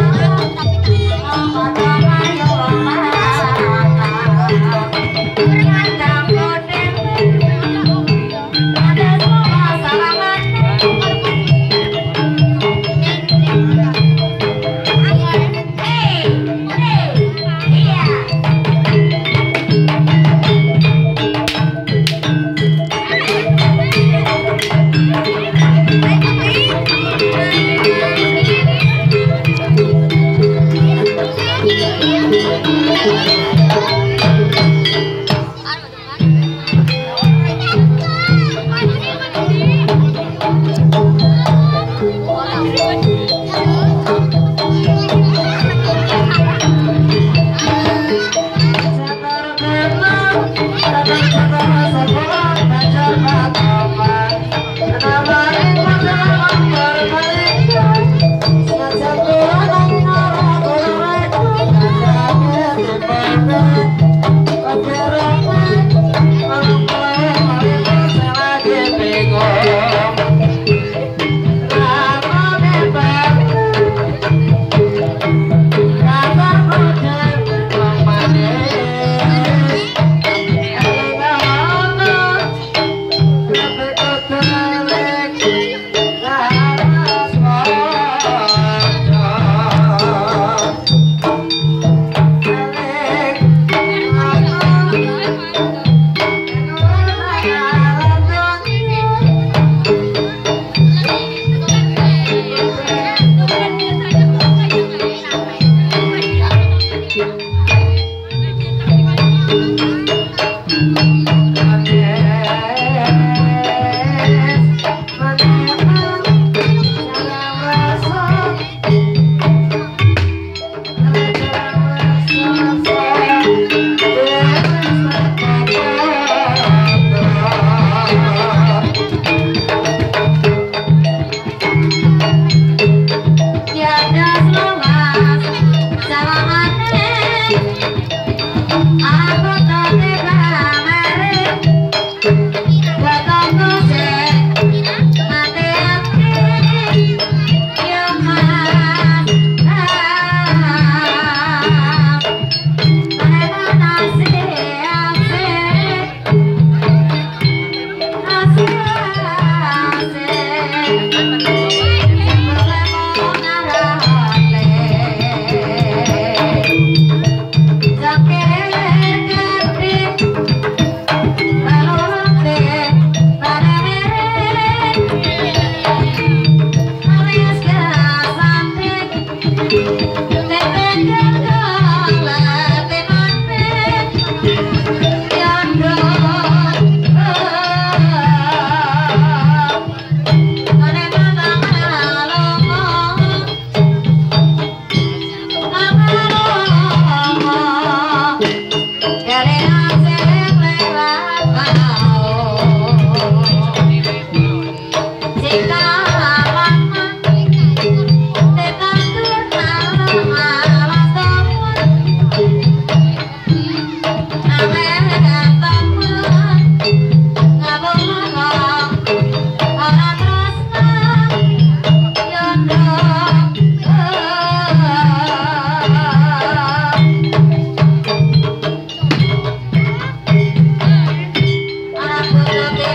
Thank you.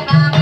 Bye.